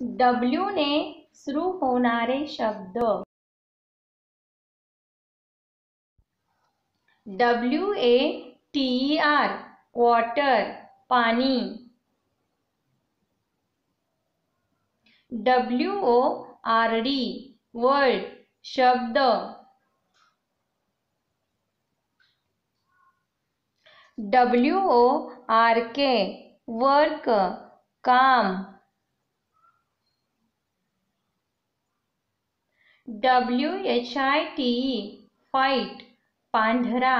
W ने सुरू होणारे शब्द। W A T R water पाणी W O R D world शब्द। W O R K work काम। W H I T white पांढरा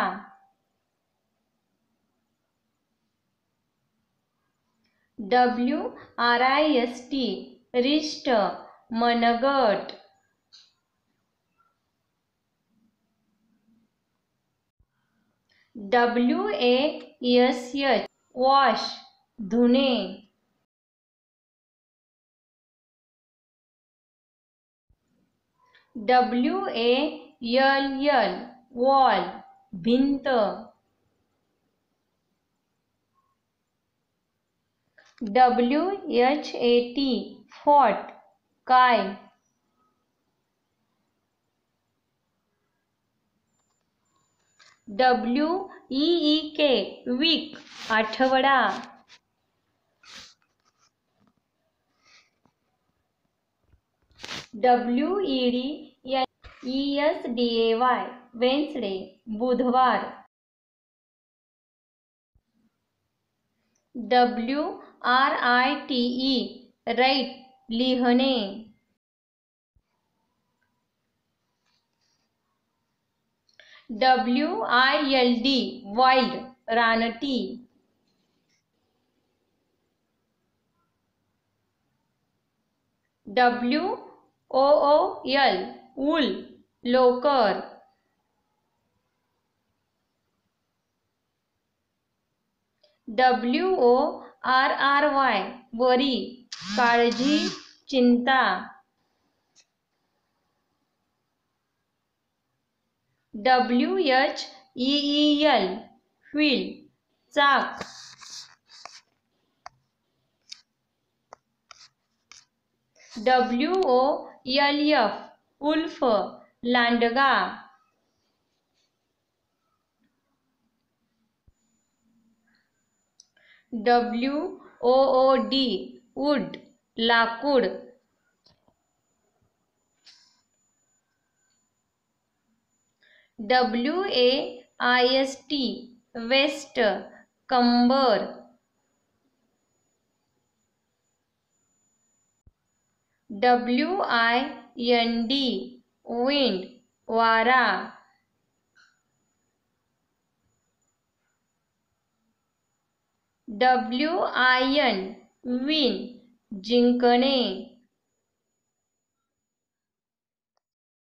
W R I S T wrist मनगट W A S H wash धुणे W A L L wall भिंत. W H A T what काय? W E K week आठवडा. W E D E S D A Y Wednesday बुधवार W R I T E write लिहणे W I L D wild रानटी W O O L wool लोकर W O R R Y worry काळजी चिंता. W H E L wheel चाक. W O L F wolf लांडगा W O O D wood लाकूड W A I S T waist कंबर W I N D wind वारा W I N win जिंकणे